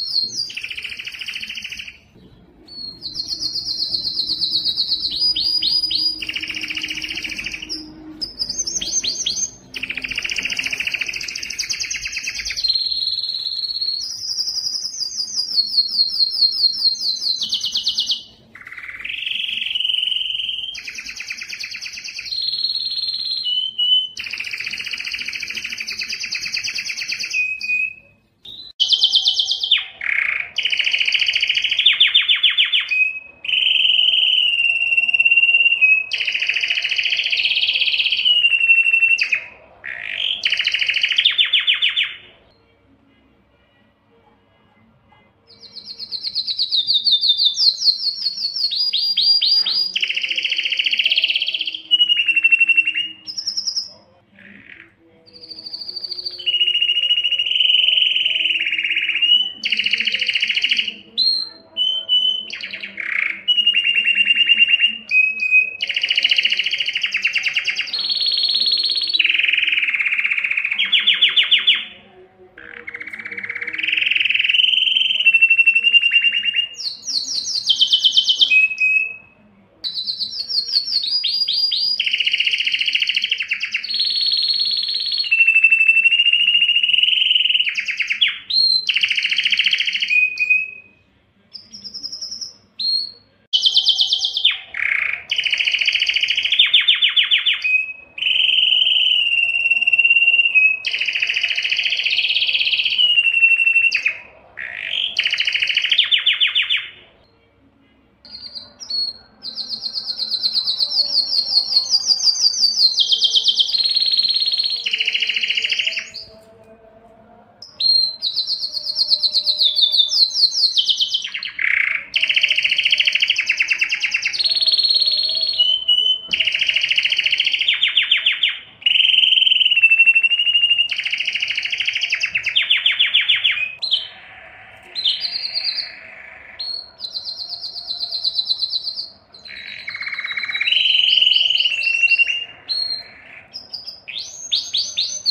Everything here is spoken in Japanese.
you